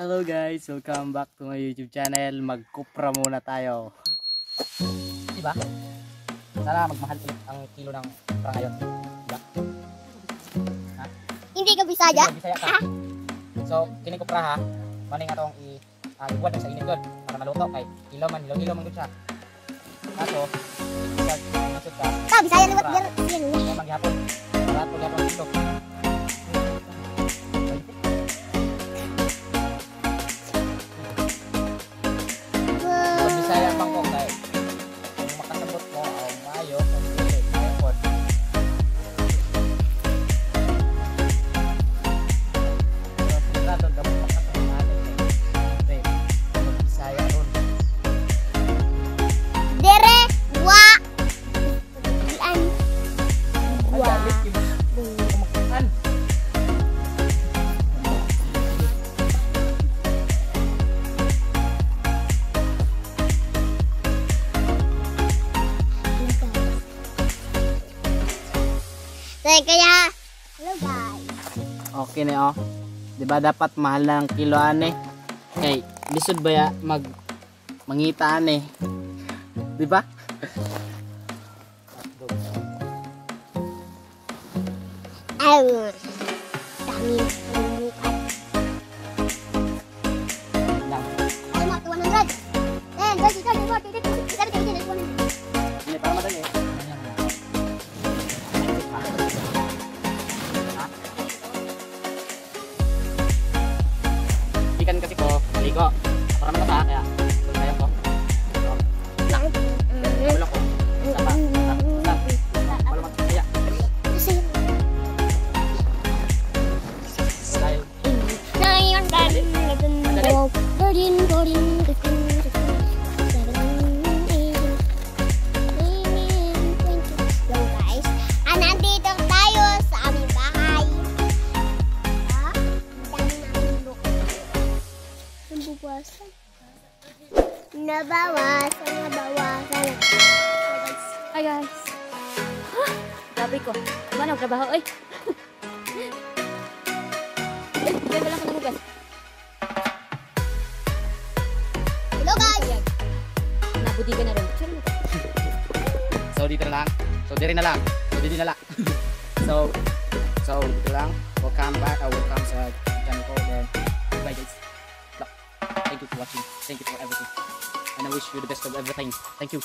Hello guys, welcome back to my YouTube channel. Magkupra muna tayo. Diba? Sana magmahal ulit ang kilo ng kupra ngayon. Diba? Hindi ka bisaya? Sige, Bisaya ka. So, kini kupra ha. Maning atong i uh, iwan sa init gud para maluto kay ilaw man, ilaw-ilaw man gud siya. Kaso, nasod ka, Ka, bisaya liwat dir. Yan. maghapon. Para po gyapon kilo. Say, kaya, hello guys. Okay na oh. 'Di ba dapat mahal na ang kilo ane? Kay lisod ba ya mag mangita ane? 'Di ba? Ay, dami Nabawasan. Nabawasan, nabawasan. Hi guys. Huh? Gabi ko. Ano trabaho oy? Eh, Diyan lang ko guys. Hello guys! Nabudi ka na rin. So dito na lang. So diri na lang. So dito na lang. so so dito lang. Welcome back. Uh, welcome sa channel ko. Bye guys. Thank you for watching. Thank you for everything. And I wish you the best of everything. Thank you.